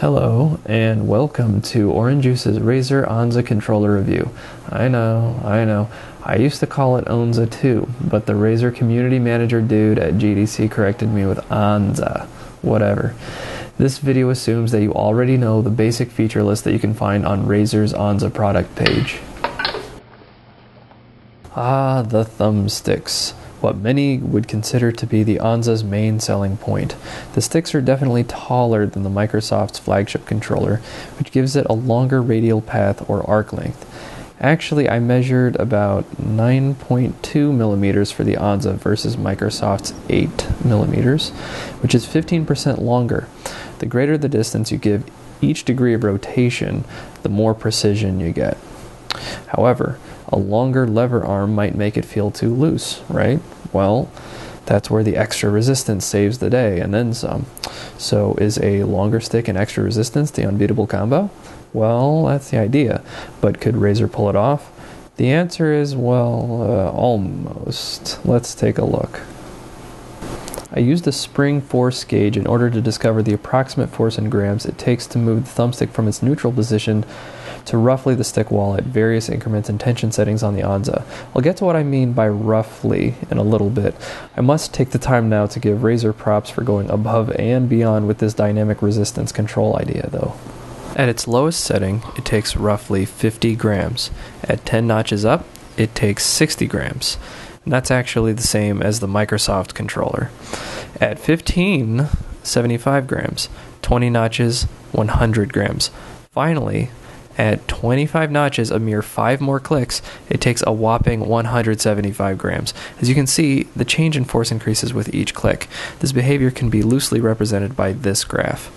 Hello, and welcome to Oranjoose's Razer Onza controller review. I know, I know. I used to call it Onza too, but the Razer community manager dude at GDC corrected me with Onza. Whatever. This video assumes that you already know the basic feature list that you can find on Razer's Onza product page. Ah, the thumbsticks what many would consider to be the Onza's main selling point. The sticks are definitely taller than the Microsoft's flagship controller, which gives it a longer radial path or arc length. Actually, I measured about 9.2 millimeters for the Anza versus Microsoft's 8 millimeters, which is 15% longer. The greater the distance you give each degree of rotation, the more precision you get. However, a longer lever arm might make it feel too loose, right? Well, that's where the extra resistance saves the day and then some. So, is a longer stick and extra resistance the unbeatable combo? Well, that's the idea. But could Razer pull it off? The answer is, well, uh, almost. Let's take a look. I used a spring force gauge in order to discover the approximate force in grams it takes to move the thumbstick from its neutral position to roughly the stick wall at various increments and tension settings on the Onza. I'll get to what I mean by roughly in a little bit. I must take the time now to give Razer props for going above and beyond with this dynamic resistance control idea, though. At its lowest setting, it takes roughly 50 grams. At 10 notches up, it takes 60 grams. And that's actually the same as the Microsoft controller. At 15, 75 grams. 20 notches, 100 grams. Finally, at 25 notches, a mere 5 more clicks, it takes a whopping 175 grams. As you can see, the change in force increases with each click. This behavior can be loosely represented by this graph.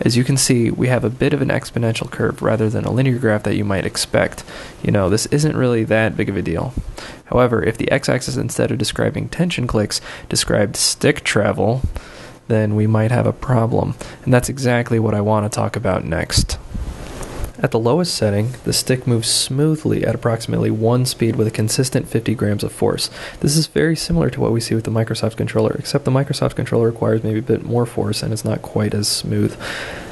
As you can see, we have a bit of an exponential curve rather than a linear graph that you might expect. You know, this isn't really that big of a deal. However, if the x-axis instead of describing tension clicks described stick travel, then we might have a problem. And that's exactly what I want to talk about next. At the lowest setting, the stick moves smoothly at approximately one speed with a consistent 50 grams of force. This is very similar to what we see with the Microsoft controller, except the Microsoft controller requires maybe a bit more force and it's not quite as smooth.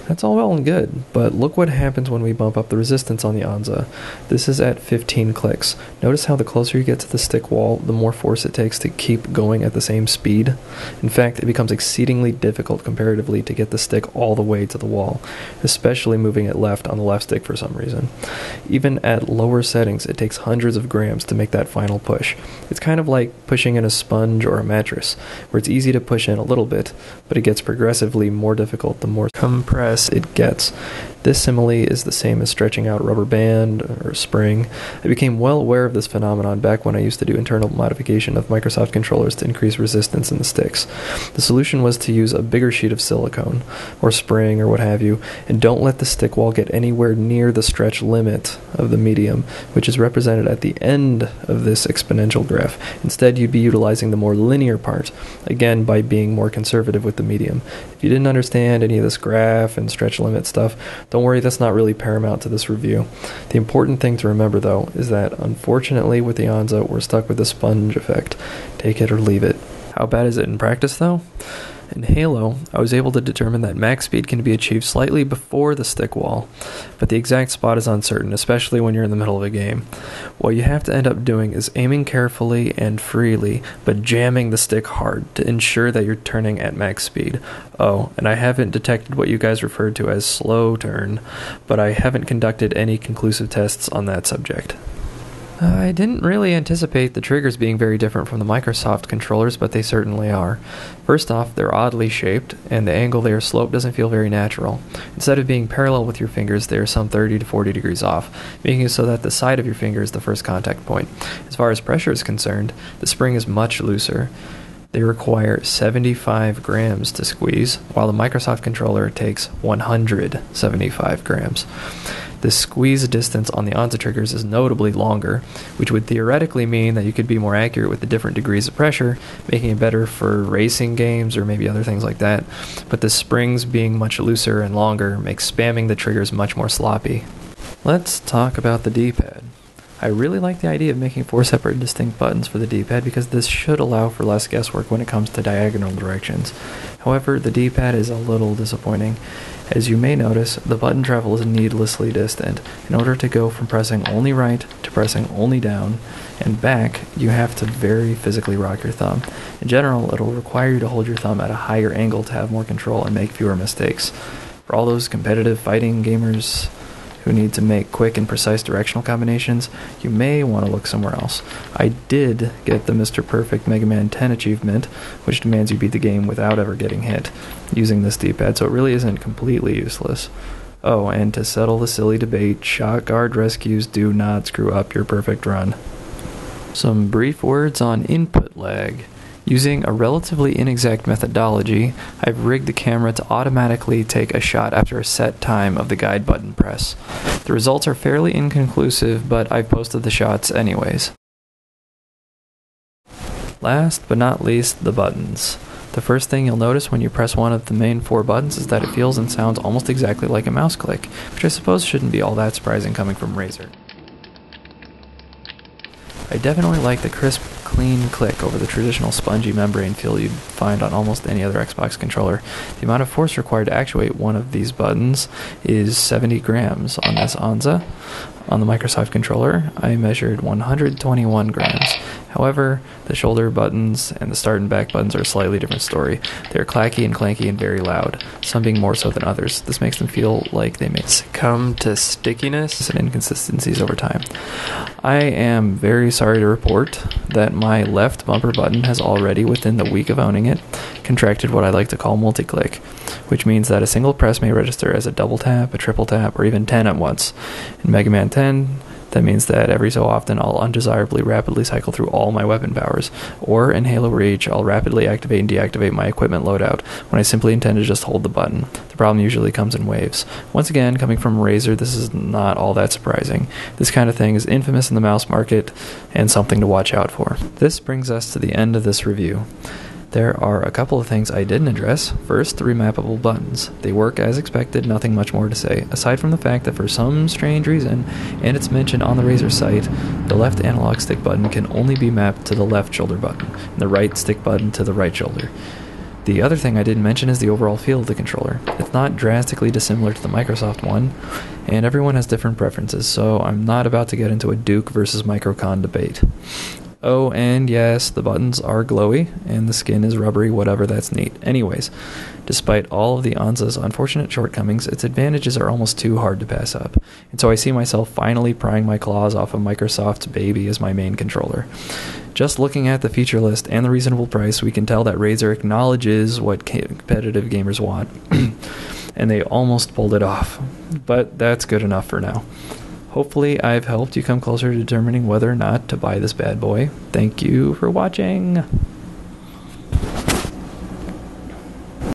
That's all well and good, but look what happens when we bump up the resistance on the Onza. This is at 15 clicks. Notice how the closer you get to the stick wall, the more force it takes to keep going at the same speed. In fact, it becomes exceedingly difficult comparatively to get the stick all the way to the wall, especially moving it left on the left stick for some reason. Even at lower settings, it takes hundreds of grams to make that final push. It's kind of like pushing in a sponge or a mattress, where it's easy to push in a little bit, but it gets progressively more difficult the more compressed it gets. This simile is the same as stretching out a rubber band or a spring. I became well aware of this phenomenon back when I used to do internal modification of Microsoft controllers to increase resistance in the sticks. The solution was to use a bigger sheet of silicone, or spring, or what have you, and don't let the stick wall get anywhere near the stretch limit of the medium, which is represented at the end of this exponential graph. Instead, you'd be utilizing the more linear part, again by being more conservative with the medium. If you didn't understand any of this graph and stretch limit stuff, don't worry, that's not really paramount to this review. The important thing to remember, though, is that unfortunately with the Onza, we're stuck with the sponge effect. Take it or leave it. How bad is it in practice, though? In Halo, I was able to determine that max speed can be achieved slightly before the stick wall, but the exact spot is uncertain, especially when you're in the middle of a game. What you have to end up doing is aiming carefully and freely, but jamming the stick hard to ensure that you're turning at max speed. Oh, and I haven't detected what you guys referred to as slow turn, but I haven't conducted any conclusive tests on that subject. Uh, I didn't really anticipate the triggers being very different from the Microsoft controllers, but they certainly are. First off, they're oddly shaped, and the angle they are sloped doesn't feel very natural. Instead of being parallel with your fingers, they are some 30 to 40 degrees off, making it so that the side of your finger is the first contact point. As far as pressure is concerned, the spring is much looser. They require 75 grams to squeeze, while the Microsoft controller takes 175 grams. The squeeze distance on the Onza triggers is notably longer, which would theoretically mean that you could be more accurate with the different degrees of pressure, making it better for racing games or maybe other things like that. But the springs being much looser and longer makes spamming the triggers much more sloppy. Let's talk about the D pad. I really like the idea of making four separate distinct buttons for the D-pad because this should allow for less guesswork when it comes to diagonal directions. However, the D-pad is a little disappointing. As you may notice, the button travel is needlessly distant. In order to go from pressing only right to pressing only down and back, you have to very physically rock your thumb. In general, it'll require you to hold your thumb at a higher angle to have more control and make fewer mistakes. For all those competitive fighting gamers who need to make quick and precise directional combinations, you may want to look somewhere else. I did get the Mr. Perfect Mega Man 10 achievement, which demands you beat the game without ever getting hit, using this D-pad, so it really isn't completely useless. Oh, and to settle the silly debate, Shock Guard rescues do not screw up your perfect run. Some brief words on input lag. Using a relatively inexact methodology, I've rigged the camera to automatically take a shot after a set time of the guide button press. The results are fairly inconclusive, but I've posted the shots anyways. Last but not least, the buttons. The first thing you'll notice when you press one of the main four buttons is that it feels and sounds almost exactly like a mouse click, which I suppose shouldn't be all that surprising coming from Razer. I definitely like the crisp, clean click over the traditional spongy membrane feel you'd find on almost any other Xbox controller. The amount of force required to actuate one of these buttons is 70 grams on this Onza. On the Microsoft controller, I measured 121 grams. However, the shoulder buttons and the start and back buttons are a slightly different story. They're clacky and clanky and very loud, some being more so than others. This makes them feel like they may succumb to stickiness and inconsistencies over time. I am very sorry to report that my left bumper button has already, within the week of owning it, contracted what I like to call multi click, which means that a single press may register as a double tap, a triple tap, or even 10 at once. In Mega Man 10, that means that every so often I'll undesirably rapidly cycle through all my weapon powers, or in Halo Reach, I'll rapidly activate and deactivate my equipment loadout when I simply intend to just hold the button. The problem usually comes in waves. Once again, coming from Razer, this is not all that surprising. This kind of thing is infamous in the mouse market and something to watch out for. This brings us to the end of this review. There are a couple of things I didn't address. First, the remappable buttons. They work as expected, nothing much more to say, aside from the fact that for some strange reason, and it's mentioned on the Razer site, the left analog stick button can only be mapped to the left shoulder button, and the right stick button to the right shoulder. The other thing I didn't mention is the overall feel of the controller. It's not drastically dissimilar to the Microsoft one, and everyone has different preferences, so I'm not about to get into a Duke versus Microcon debate. Oh, and yes, the buttons are glowy and the skin is rubbery, whatever, that's neat. Anyways, despite all of the Onza's unfortunate shortcomings, its advantages are almost too hard to pass up. And so I see myself finally prying my claws off of Microsoft's baby as my main controller. Just looking at the feature list and the reasonable price, we can tell that Razer acknowledges what competitive gamers want. and they almost pulled it off. But that's good enough for now. Hopefully, I've helped you come closer to determining whether or not to buy this bad boy. Thank you for watching.